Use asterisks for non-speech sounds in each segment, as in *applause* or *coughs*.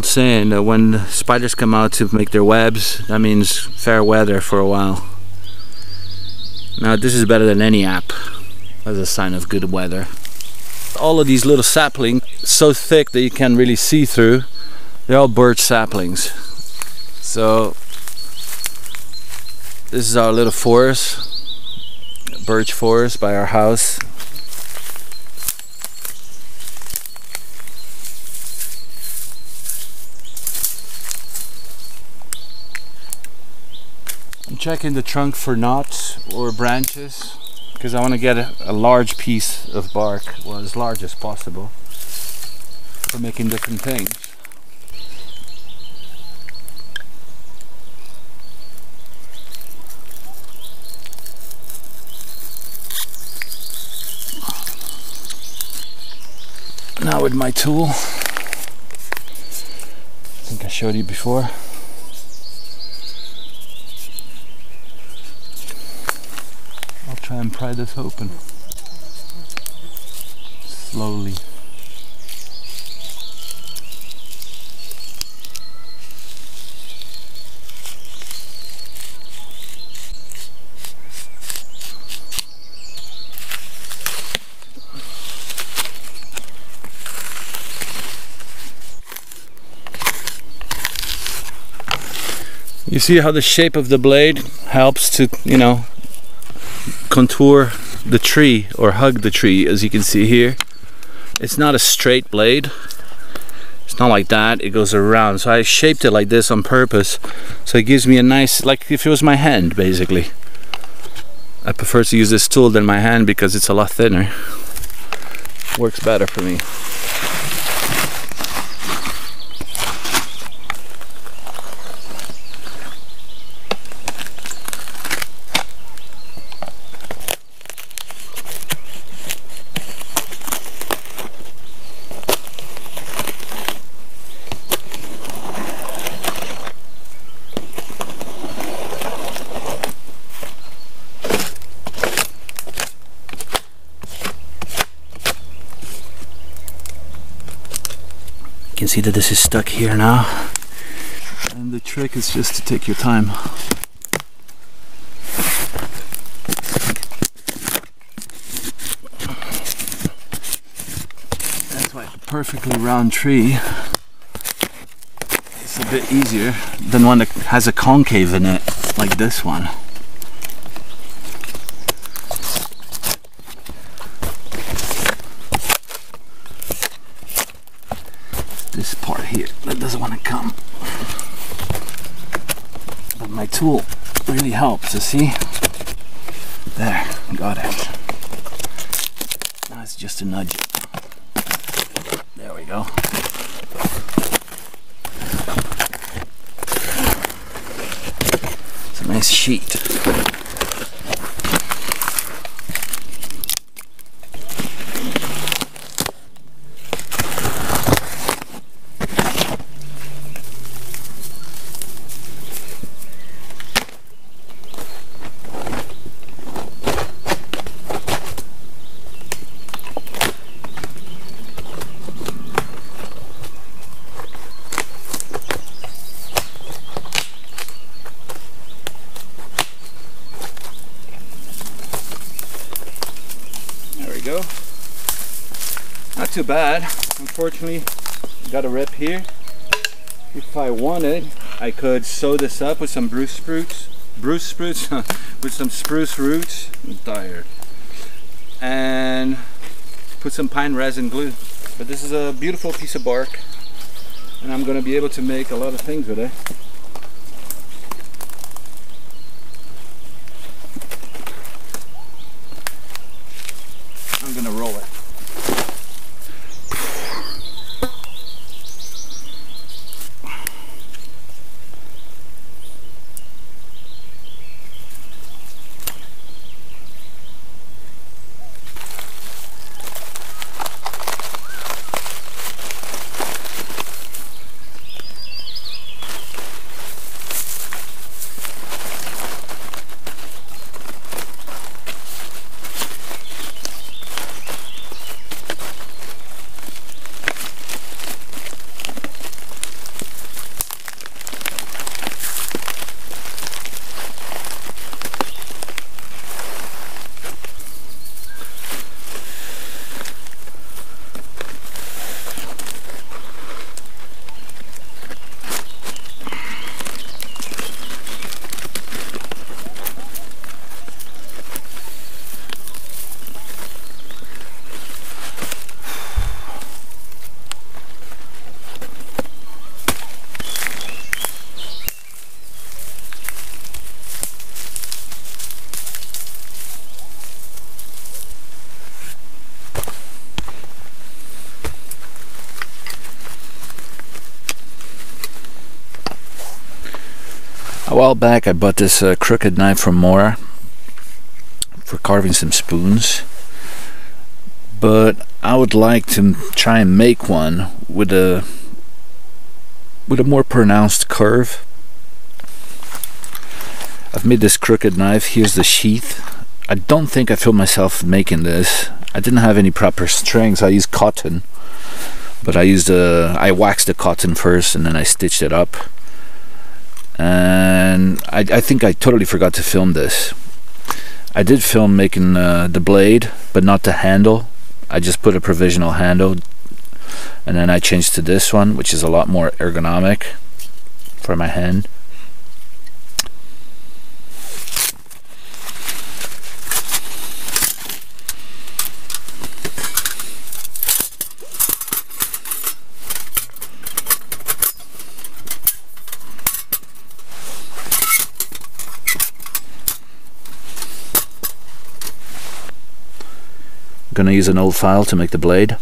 Old saying that when spiders come out to make their webs, that means fair weather for a while. Now this is better than any app as a sign of good weather. All of these little saplings, so thick that you can really see through, they're all birch saplings. So this is our little forest, birch forest by our house. Checking the trunk for knots or branches because I want to get a, a, large piece of bark, well as large as possible, for making different things. Now with my tool, I think I showed you before. Try and pry this open slowly. You see how the shape of the blade helps to, you know, contour the tree or hug the tree as you can see here. It's not a straight blade. It's not like that. It goes around. So I shaped it like this on purpose. So it gives me a nice like if it was my hand basically. I prefer to use this tool than my hand because it's a lot thinner. Works better for me see that this is stuck here now. And the trick is just to take your time. That's why a perfectly round tree is a bit easier than one that has a concave in it like this one this part here that doesn't want to come. But my tool really helps, you see? There, got it. Now it's just a nudge. There we go. It's a nice sheet. go. Too bad. Unfortunately, got a rip here. If I wanted, I could sew this up with some Bruce spruce, Bruce spruce, *laughs* with some spruce roots. I'm tired. And put some pine resin glue. But this is a beautiful piece of bark, and I'm going to be able to make a lot of things with it. While back I bought this uh, crooked knife from Mora for carving some spoons. But I would like to try and make one with a with a more pronounced curve. I've made this crooked knife. Here's the sheath. I don't think I filmed myself making this. I didn't have any proper strings I used cotton but I used a I waxed the cotton first and then I stitched it up and I, I think I totally forgot to film this. I did film making uh, the blade but not the handle. I just put a provisional handle and then I changed to this one which is a lot more ergonomic for my hand going to use an old file to make the blade.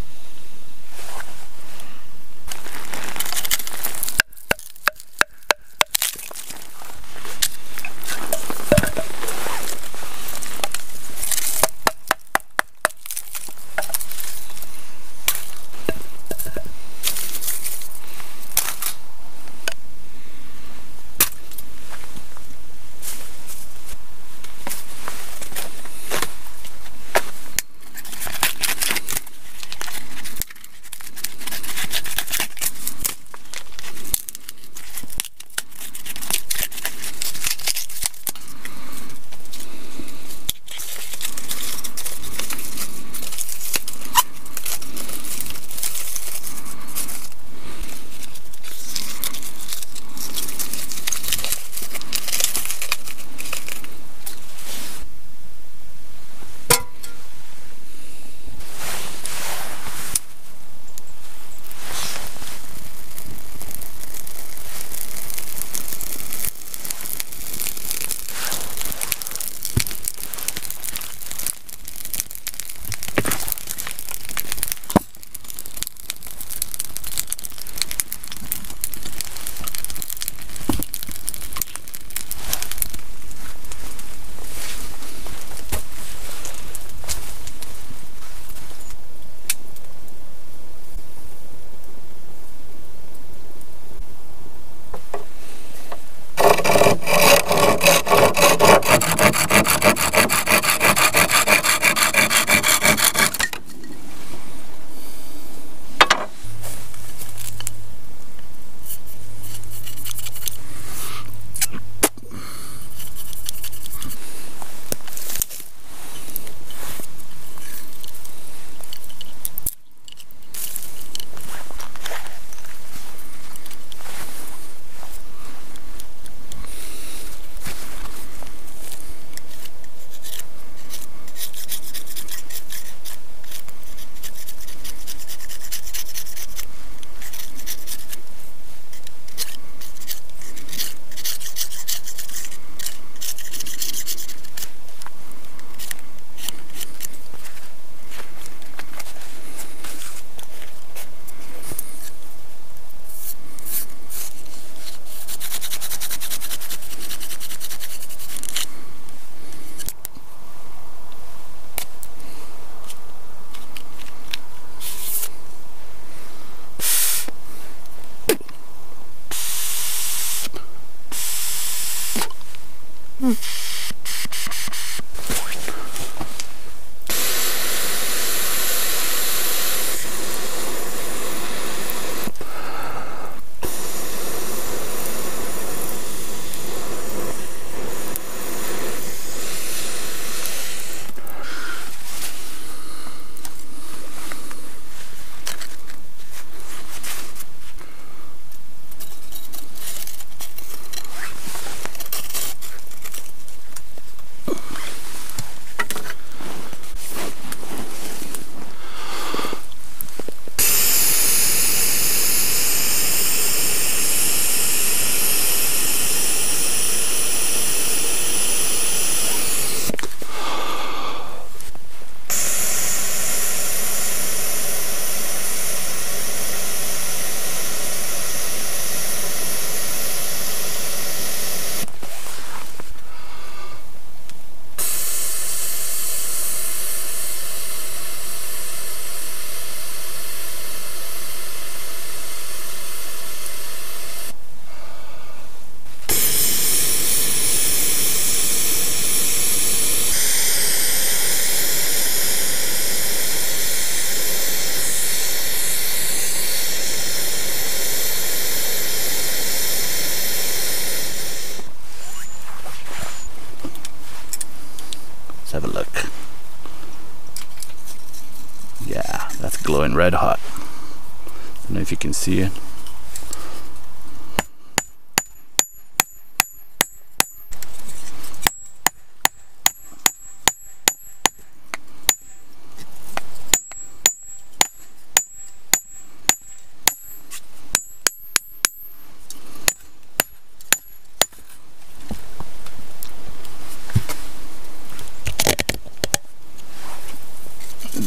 Red hot. I don't know if you can see it.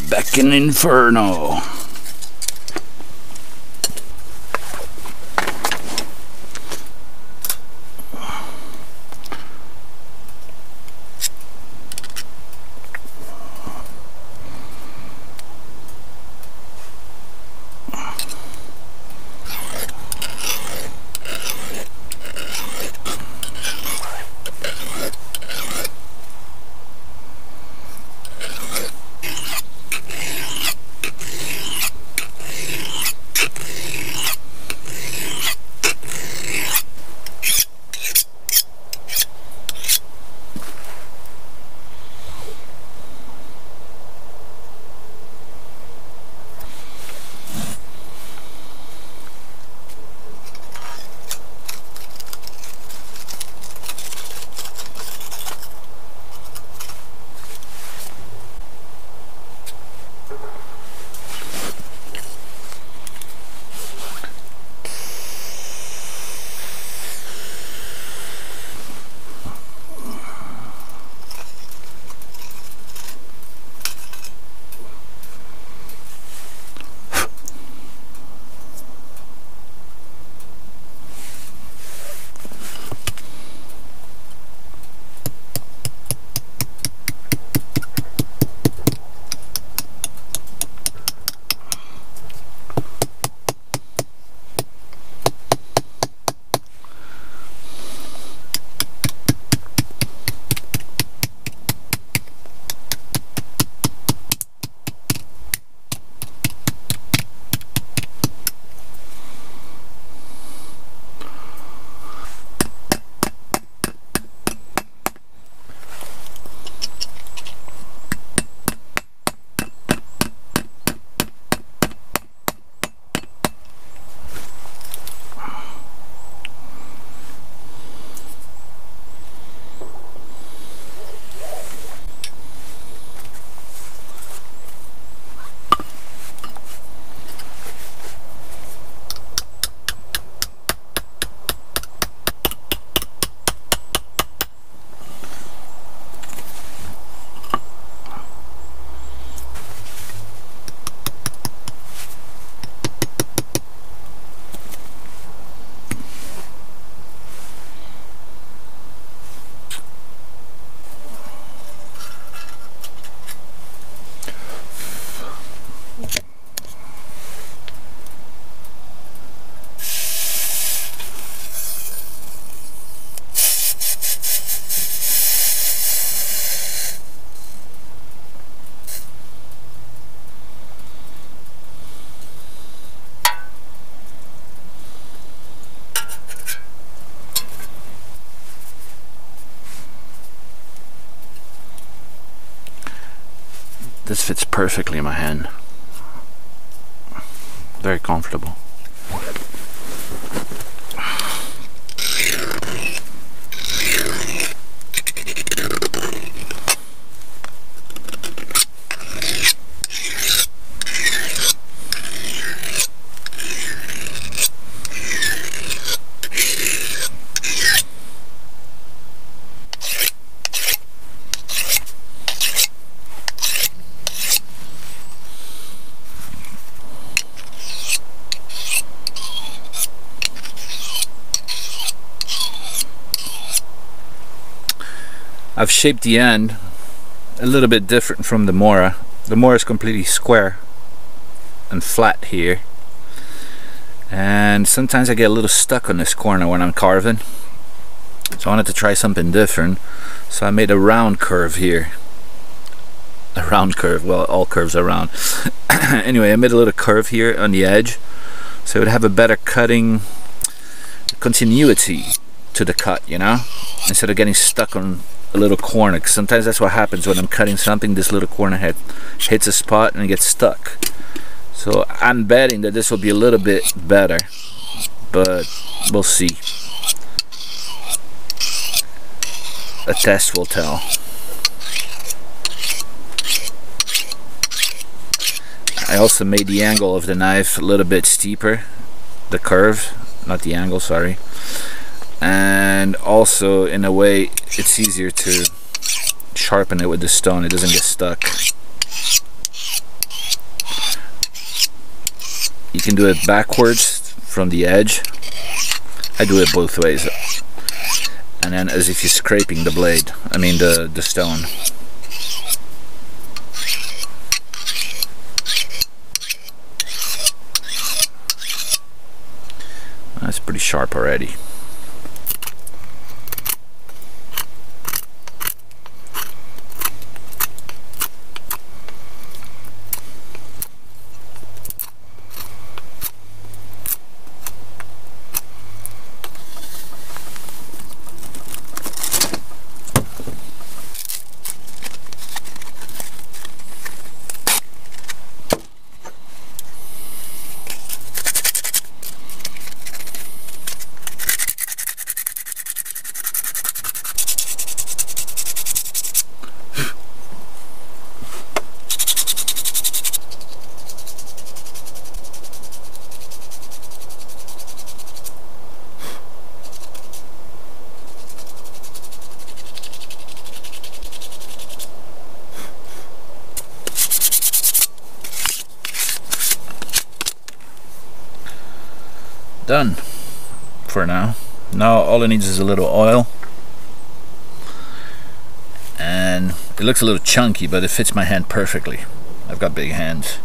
Back in Inferno. This fits perfectly in my hand. Very comfortable. I've shaped the end a little bit different from the Mora. The Mora is completely square and flat here. And sometimes I get a little stuck on this corner when I'm carving. So I wanted to try something different. So I made a round curve here. A round curve. Well all curves are round. *coughs* Anyway I made a little curve here on the edge. So it would have a better cutting continuity to the cut you know? Instead of getting stuck on a little corner. Sometimes that's what happens when I'm cutting something. This little corner head hits a spot and it gets stuck. So I'm betting that this will be a little bit better, but we'll see. A test will tell. I also made the angle of the knife a little bit steeper, the curve, not the angle, sorry. And also in a way it's easier to sharpen it with the stone, it doesn't get stuck. you can do it backwards from the edge. I do it both ways. And then as if you're scraping the blade I mean the, the stone. That's pretty sharp already done for now. Now all it needs is a little oil. And it looks a little chunky, but it fits my hand perfectly. I've got big hands.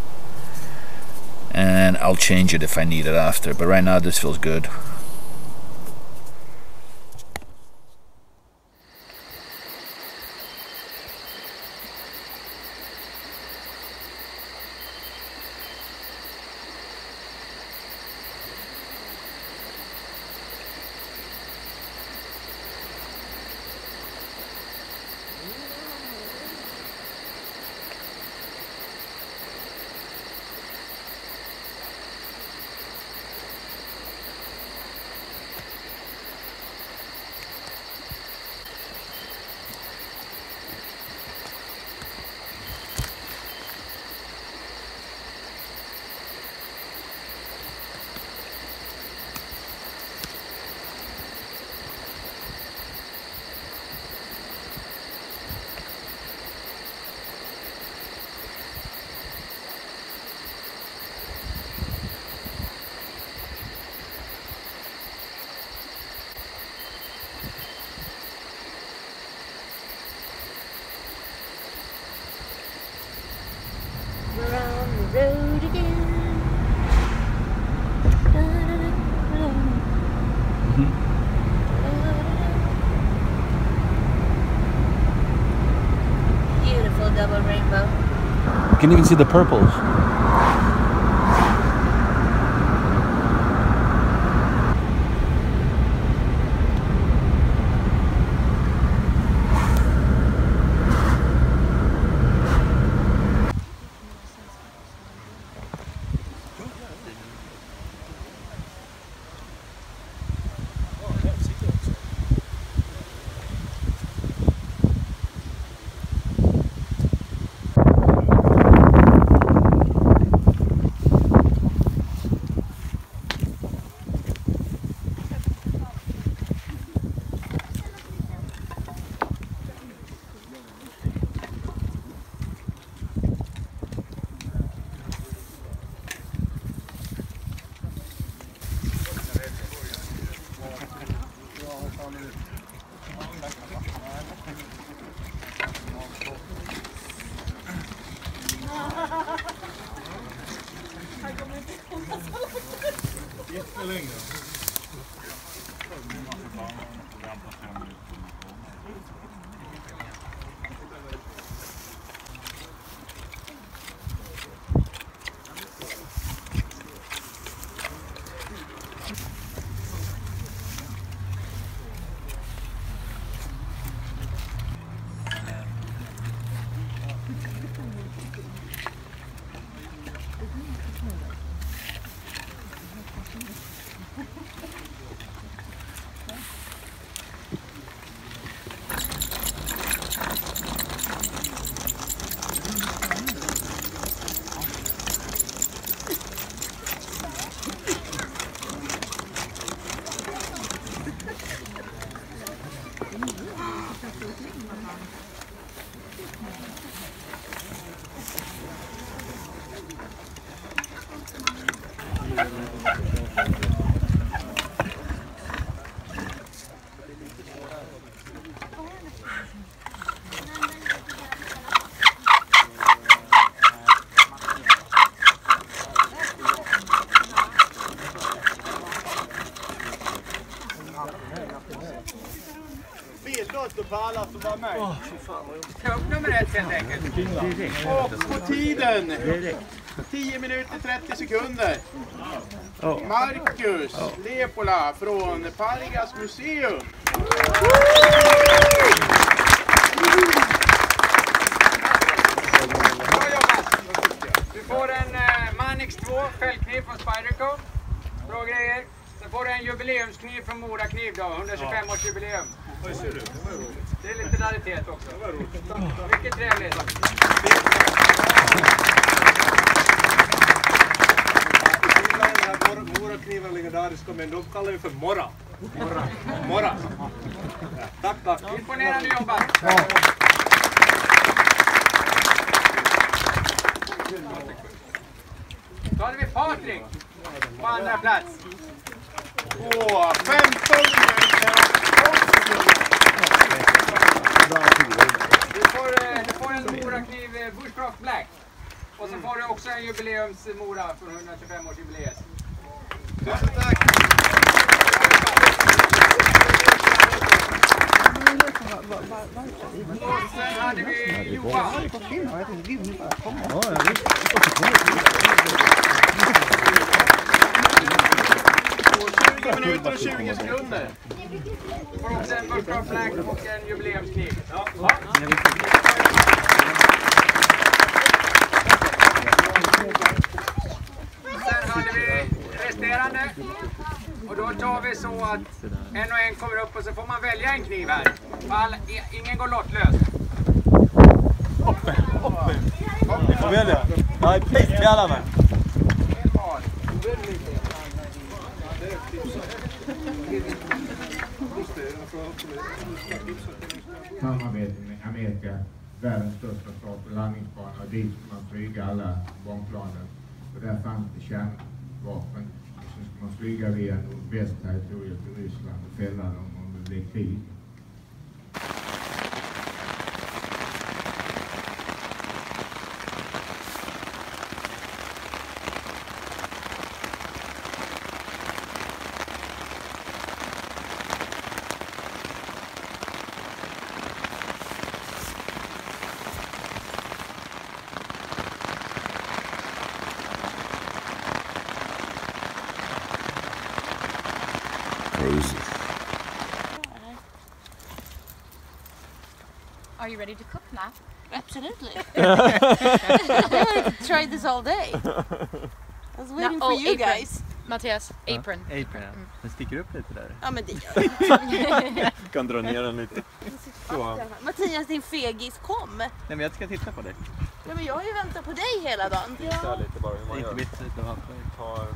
And I'll change it if I need it after. But right now this feels good. Can even see the purples. Ta upp nummer ett helt enkelt. Och på tiden 10 minuter 30 sekunder. Marcus Lepola från Pargas museum. Du får en eh, Manix 2 fällkniv från Spyderco. Bra grejer. Sen får du en jubileumskniv från Mora Kniv då, det är lite raritet också. Det var roligt. Mycket trevligt. Moraknivar legendariska, men de kallar vi för Mora. Mora. Mora. Ja, tack, tack. Imponerande jobbat. Ja. Då hade vi Patrik på andra plats. Åh, 15 eh, Bushcraft Black. Och så får du också en jubileums Mora från 125-årsjubileet. Tusen tack. Och sen hade vi Johan. 20 minuter och 20 sekunder. Du får också en Bushcraft Black och en jubileumskniv hade vi resterande. Och då tar vi så att en och en kommer upp och så får man välja en kniv här. All, ingen går lottlös. Ni får välja. Nej, pist vi alla med. samarbete med Amerika, världens största start och landningsbana och dit man flyga alla bombplanen. Och där fanns det kärnvapen så sen ska man flyga via nordvästterritoriet till Ryssland och fälla dem om det blir krig. You ready to cook now? Absolutely. *laughs* *laughs* I wanted to try this all day. I was waiting No, for oh, you apron. guys. Mattias, apron. Apron ja. Den sticker upp lite där. Ja men det gör. *laughs* Du kan dra ner den lite. Så. Mattias din fegis, kom! Nej men jag ska titta på dig. Ja, men jag har ju väntat på dig hela dagen. Visa lite bara hur man gör. Inte lite vatten. Tar...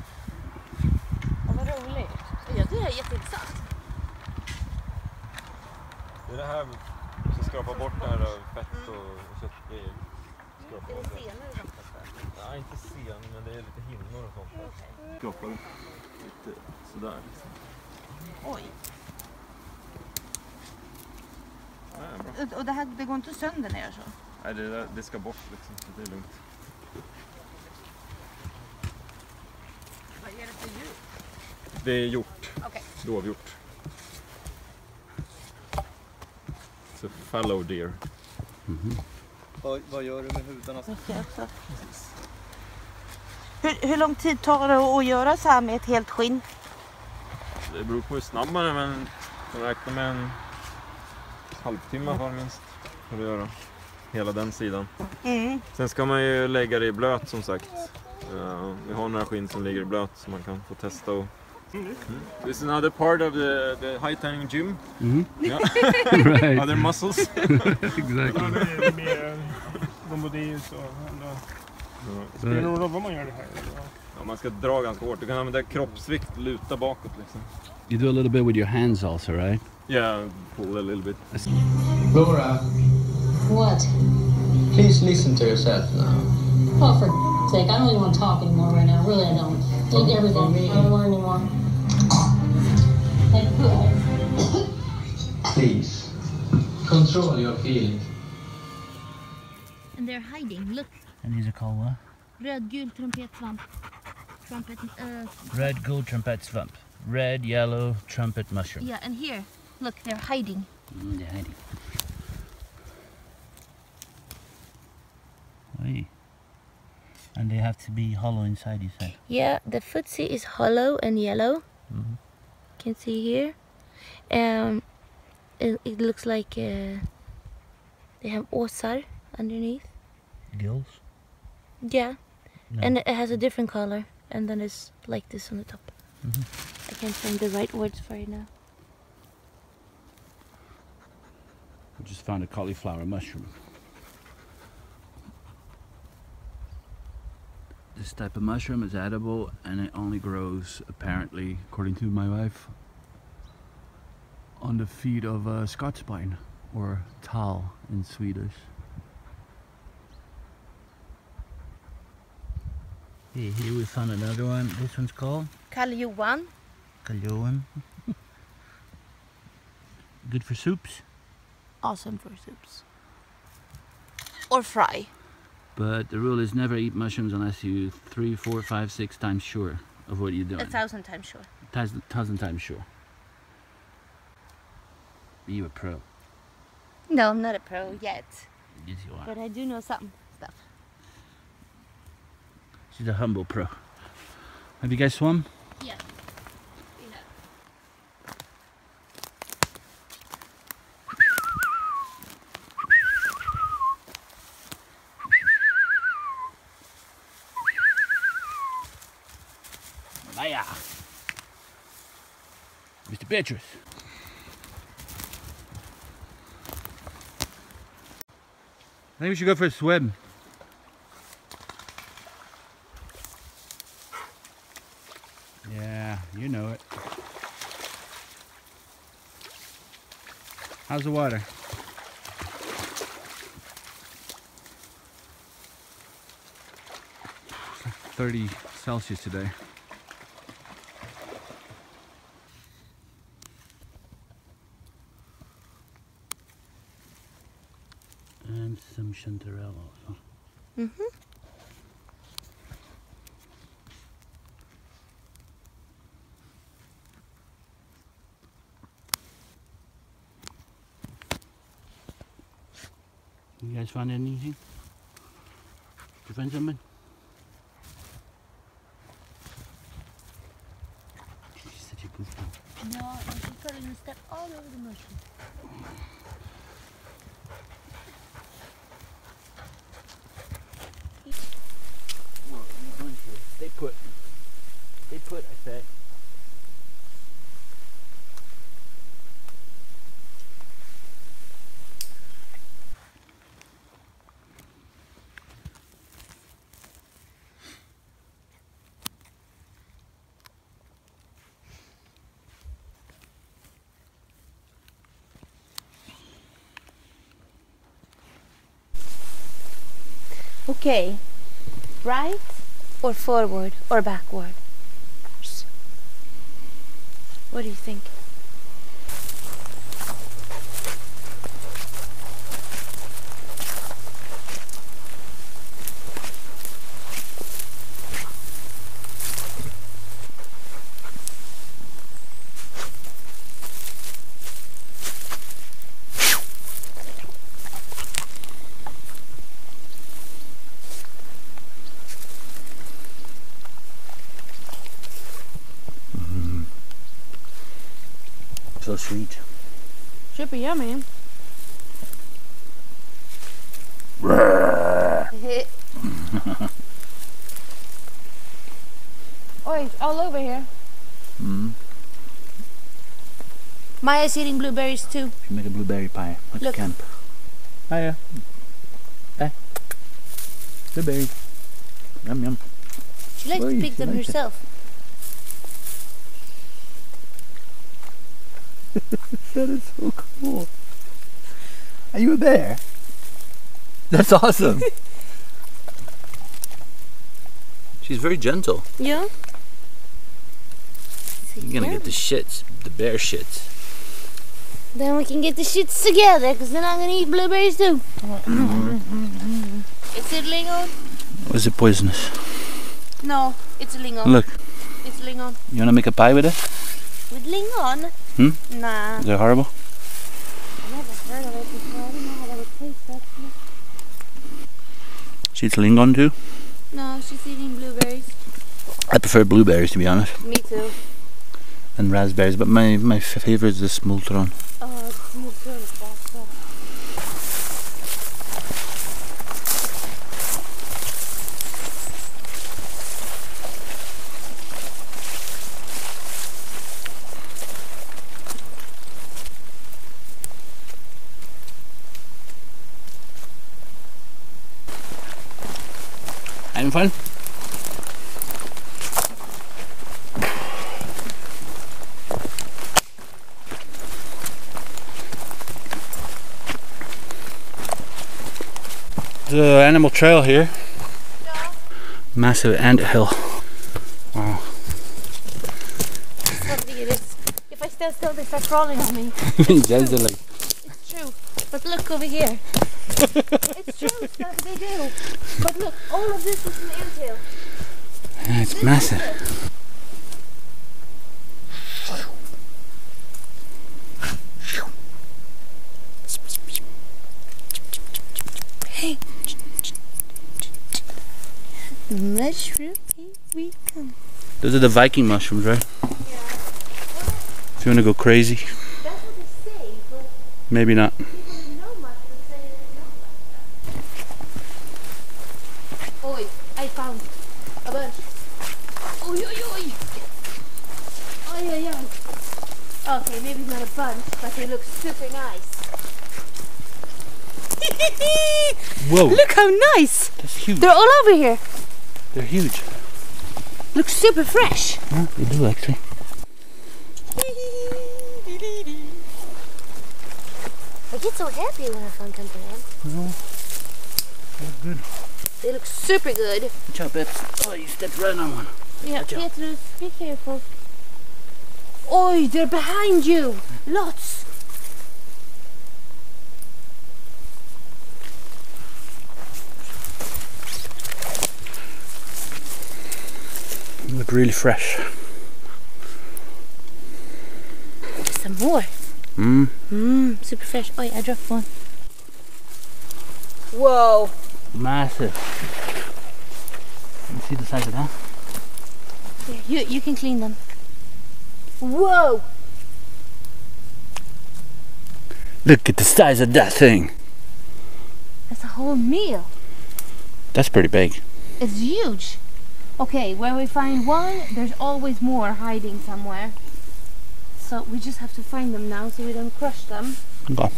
Ja, vad roligt. Jag tycker det här är jätteintressant. Det är det här som skrapar bort det här fett och köttgrejer. Skrapar bort det. Nej, inte sen, men det är lite hinnor och sånt. där. Skrapar lite sådär liksom. Oj. Nej, bra. Och det här det går inte sönder när jag gör så? Nej, det, där- det ska bort liksom, så det är lugnt. Vad är det för djur? Det är hjort. Okej. Dovhjort. It's a fallow deer. Vad, vad gör du med hudarna? Hur, hur lång tid tar det att göra så här med ett helt skinn? Det beror på hur snabb man är men jag räknar med en halvtimme för minst. För att göra hela den sidan. Mm. Sen ska man ju lägga det i blöt som sagt. Eh, vi har några skinn som ligger i blöt så man kan få testa och Mm. This is another part of the, the hide tanning gym. Mm-hmm. Yeah. *laughs* right, Other muscles. *laughs* exactly. De både i så. Eh, ja. Spelar någon roll vad man gör det här? Ja, man ska dra ganska hårt. Du kan använda kroppsvikt, luta bakåt liksom. You do a little bit with your hands also, right? Yeah, pull a little bit. Laura, What? please listen to yourself now. Oh, for sake, I don't even want to talk anymore right now. Really, I don't. Take everything. I don't want anymore. Like, good. Please, control your feelings. And they're hiding. Look. And these are called what? Rödgul trumpetsvamp. Trumpet. Uh, Red gold trumpet swamp. Red, yellow, trumpet mushroom. yeah, and here. Look, they're hiding. Mm, they're hiding. Oi. And they have to be hollow inside, you said? Yeah, the footsie is hollow and yellow. Mhm. Can see here. Um, it, it looks like uh, they have åsar underneath. Gills? Yeah, No. and it has a different color, and then it's like this on the top. Mhm. I can't find the right words for it now. We just found a cauliflower mushroom. This type of mushroom is edible and it only grows, apparently, according to my wife, on the feet of a Scots pine or tal in Swedish. Here, here we found another one. This one's called Karl Johan. Kaljoen. Good for soups. Awesome for soups. Or fry. But the rule is never eat mushrooms unless you three, four, five, six times sure of what you're doing. A thousand times sure. Thousand, thousand times sure. You a pro. No, I'm not a pro yet, Yes, you are. but I do know some stuff. She's a humble pro. Have you guys swum? Yeah. Maya. Beatrice. I think we should go for a swim. Yeah, you know it. How's the water? *sighs* Thirty Celsius today. And some chanterelle also. Mm-hmm. Find anything? Did you find something? She's such a goofball. No, I think I'm gonna step all over the mushroom. They put, they put, I said. Okay. Right or forward or backward? What do you think? So sweet. Should be yummy. *laughs* oh, it's all over here. Mm. Maya's eating blueberries too. Should make a blueberry pie at Look. camp. Hiya. Hey. Blueberry. Yum yum. She likes Oi, to pick them likes it. That is so cool. Are you there? That's awesome. *laughs* She's very gentle. Yeah. You're gonna get the shits, the bear shits. Then we can get the shits together, because then I'm gonna eat blueberries too. *laughs* Is it lingon? Or is it poisonous? No, it's a lingon. Look, It's lingon. you wanna make a pie with it? With lingon? Hmm? Nah. Is it horrible? I've never heard of it before. I don't know how that would taste actually. She eats lingon too. No, she's eating blueberries. I prefer blueberries to be honest, Me too. and raspberries. But my my favorite is the smultron. Oh, it's more good. That's all. Having fun? The animal trail here. Massive ant hill. Wow. What it is. If I stand still, they start crawling on me. *laughs* Just like It's true. But look over here. It's true. What they do. But look, all of this is an anthill. yeah, it's massive. Hey. Mushroom, here we come. Those are the Viking mushrooms, right? Yeah. If you want to go crazy, That's what they say, but maybe not. people who know mushrooms say it's not like that. Oi, I found a bunch. Oi, oi, oi. Oi, oi, oi. Okay, maybe not a bunch, but they look super nice. *laughs* Whoa, Look how nice! that's huge. They're all over here. They're huge. Look super fresh. Yeah, they do actually. I get so happy when I find something them. They're good. They look super good. Watch out, Peps. Oh, you stepped right on one. Yeah. Petrus, be careful. Oi, they're behind you. Lots. They look really fresh. Some more. Mmm. Mmm, super fresh. Oi, I dropped one. Whoa. Massive. You see the size of that? Here, you, you can clean them. Whoa. Look at the size of that thing. That's a whole meal. That's pretty big. It's huge. Okay, where we find one, there's always more hiding somewhere. So we just have to find them now so we don't crush them. Okay.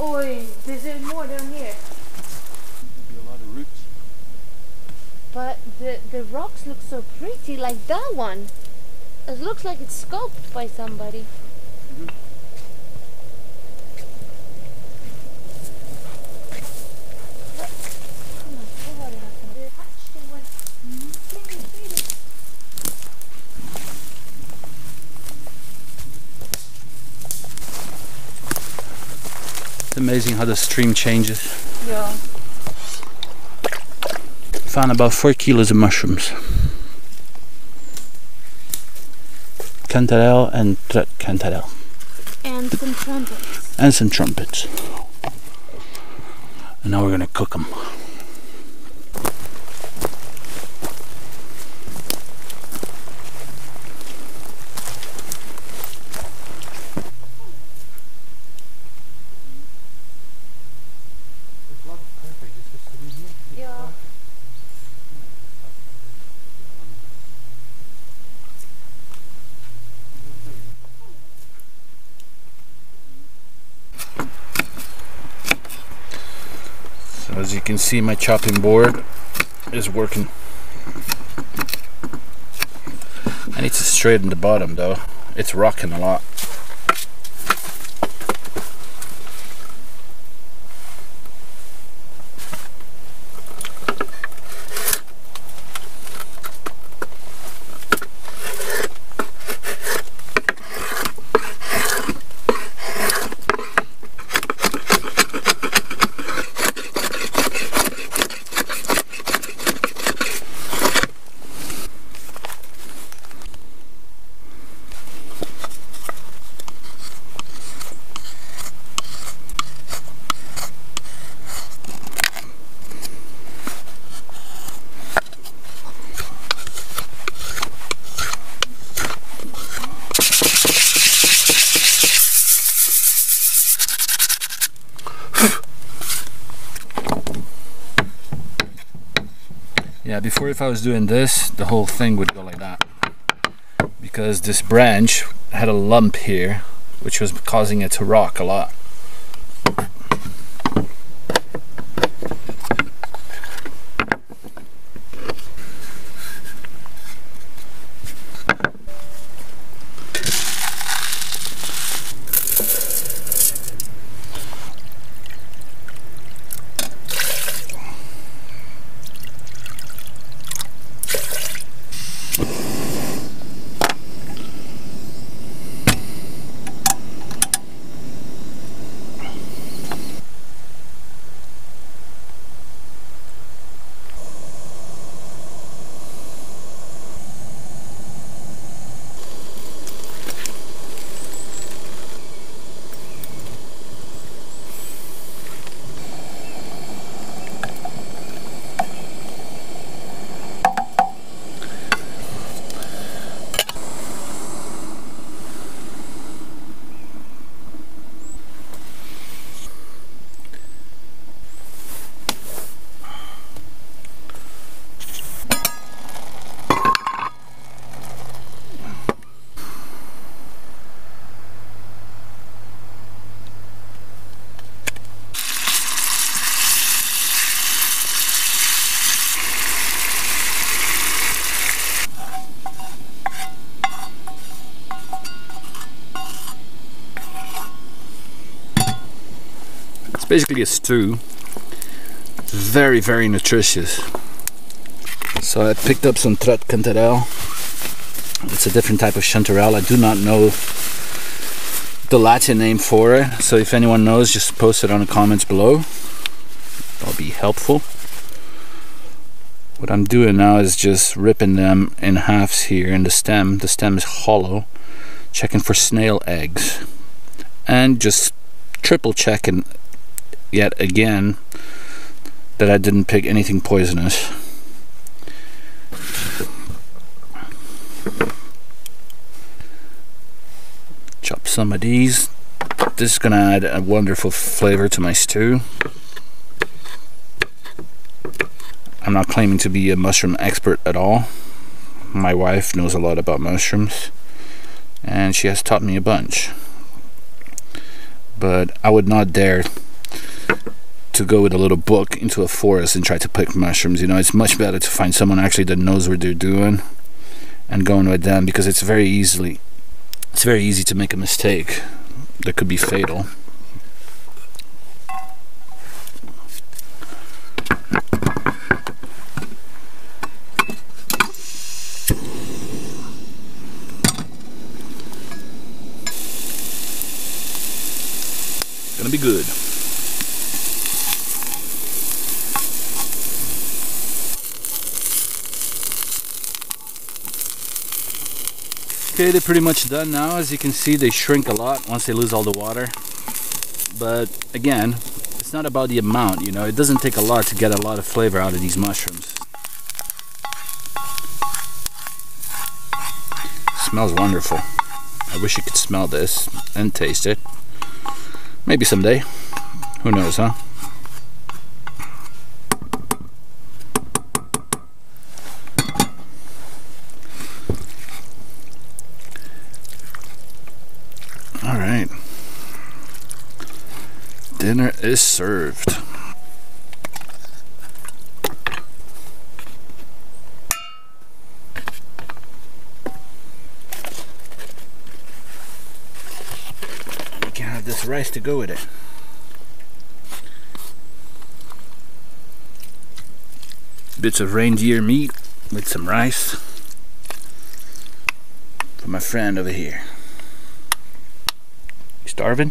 Oi, there's more down here. A lot of roots. But the, the rocks look so pretty, like that one. It looks like it's sculpted by somebody. My god, they're hatched in one tiny baby. It's amazing how the stream changes. Yeah. Found about four kilos of mushrooms. Cantarell and tret cantarell. And some trumpets. And some trumpets. And now we're gonna cook them. Yeah. So as you can see, my chopping board is working. I need to straighten the bottom though. It's rocking a lot. Yeah, before if I was doing this, the whole thing would go like that. Because this branch had a lump here, which was causing it to rock a lot. Basically a stew. Very, very nutritious. So I picked up some Trat Cantarell. It's a different type of chanterelle. I do not know the Latin name for it. So if anyone knows, just post it on the comments below. That'll be helpful. What I'm doing now is just ripping them in halves here in the stem. The stem is hollow. Checking for snail eggs. And just triple checking yet again that I didn't pick anything poisonous. Chop some of these. This is going to add a wonderful flavor to my stew. I'm not claiming to be a mushroom expert at all. My wife knows a lot about mushrooms and she has taught me a bunch. But I would not dare to go with a little book into a forest and try to pick mushrooms. You know, it's much better to find someone actually that knows what they're doing and going with them because it's very easily it's very easy to make a mistake that could be fatal. Gonna be good. Okay, they're pretty much done now. As you can see, they shrink a lot once they lose all the water. But again, it's not about the amount, you know. It doesn't take a lot to get a lot of flavor out of these mushrooms. smells wonderful. I wish you could smell this and taste it. Maybe someday. Who knows, huh? Dinner is served. We can have this rice to go with it. Bits of reindeer meat with some rice for my friend over here. You starving?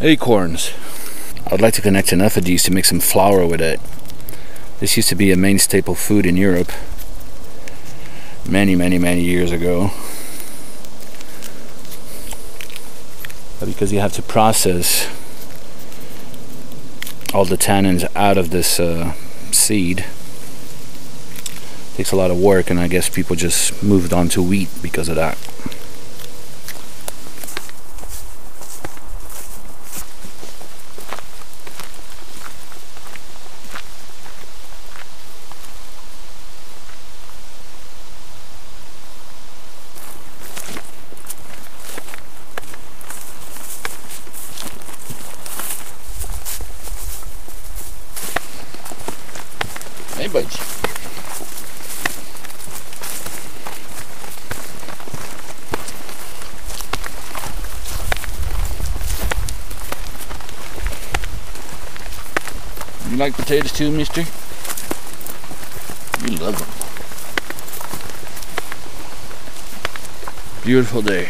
Acorns. I'd like to connect enough of these to make some flour with it. This used to be a main staple food in Europe many, many, many years ago. But because you have to process all the tannins out of this uh, seed, takes a lot of work, and I guess people just moved on to wheat because of that. Hey, buddy. You like potatoes too, mister? You love them. Beautiful day.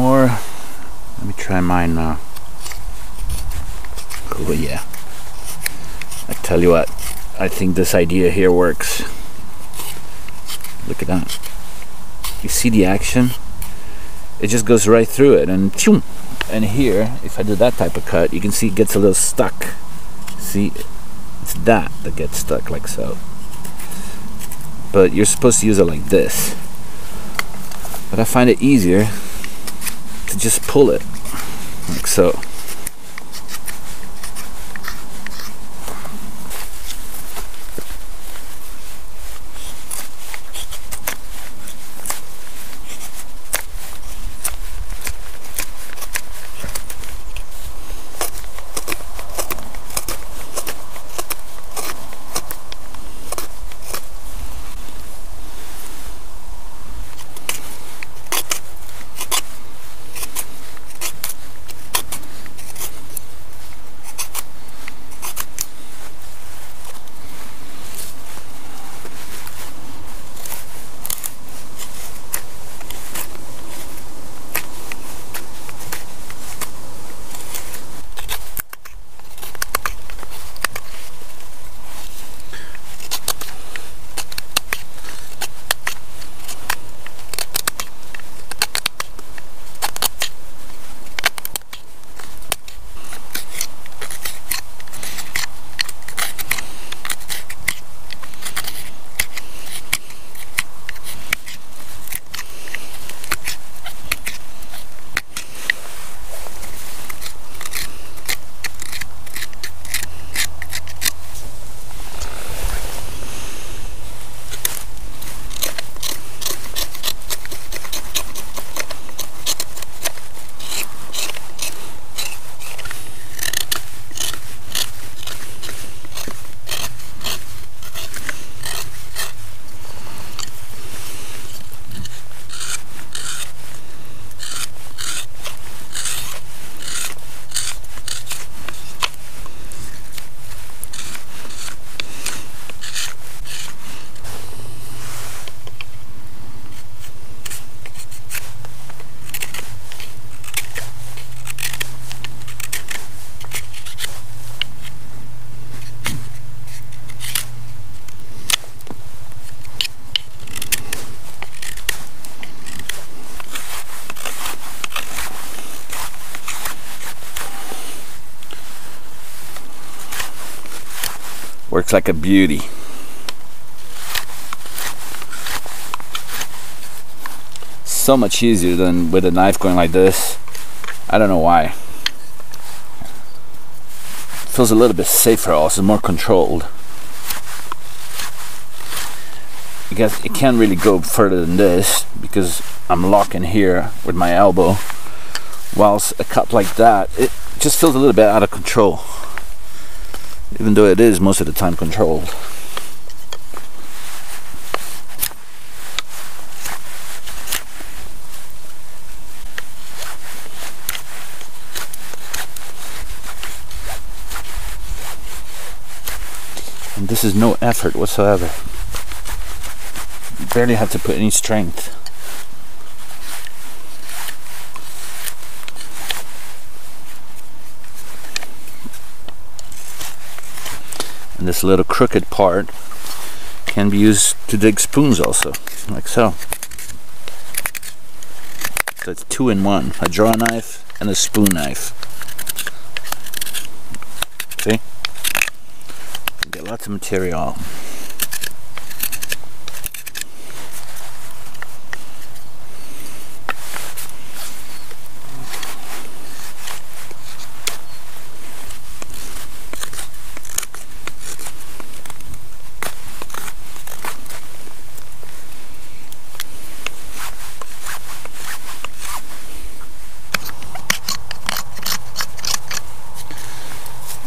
More. Let me try mine now. Oh yeah. I tell you what, I think this idea here works. Look at that. You see the action? It just goes right through it and phew. And here, if I do that type of cut, you can see it gets a little stuck. See, it's that that gets stuck like so. But you're supposed to use it like this. But I find it easier to just pull it like so. Like a beauty. So much easier than with a knife going like this. I don't know why. Feels a little bit safer also, more controlled. Guess it can't really go further than this because I'm locking here with my elbow. Whilst a cut like that, it just feels a little bit out of control even though it is most of the time controlled. And this is no effort whatsoever. You barely have to put any strength. And this little crooked part can be used to dig spoons also like so. So it's two in one a draw knife and a spoon knife. See? Get lots of material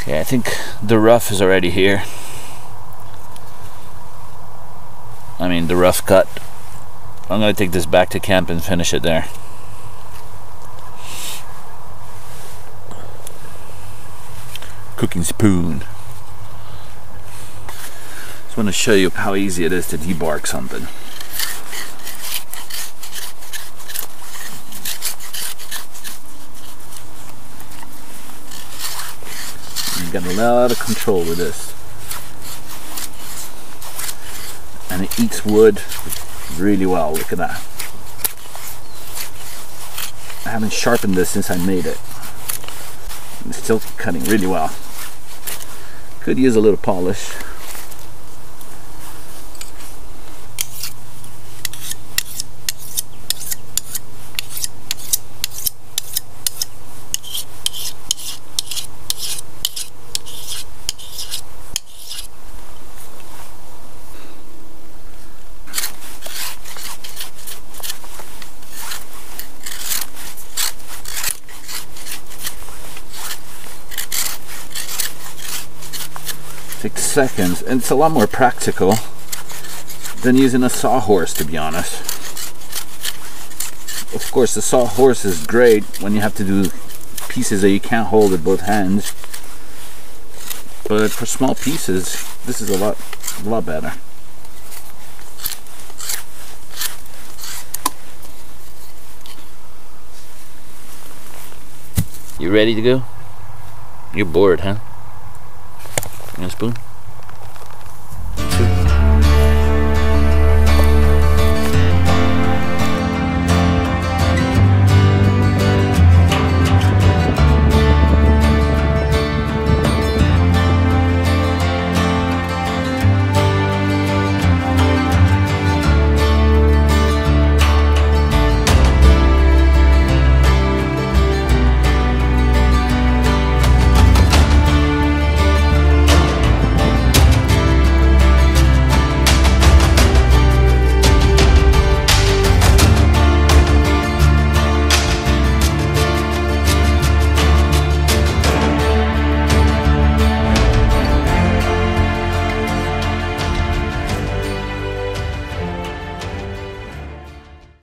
Okay, I think the rough is already here. I mean, the rough cut. I'm gonna take this back to camp and finish it there. Cooking spoon. Just want to show you how easy it is to debark something. Got a lot of control with this. And it eats wood really well, look at that. I haven't sharpened this since I made it. It's still cutting really well. Could use a little polish. Six seconds, and it's a lot more practical than using a sawhorse, to be honest. Of course, the sawhorse is great when you have to do pieces that you can't hold with both hands. But for small pieces, this is a lot, a lot better. You ready to go? You're bored, huh? You want a spoon?